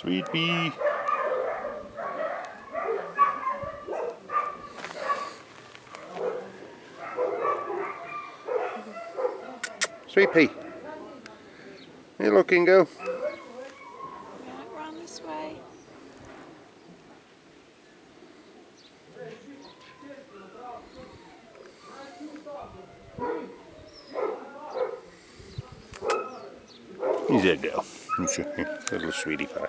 Sweet pea. Sweet pea. You looking, girl? Right this way. He's a girl. Little sweetie pie.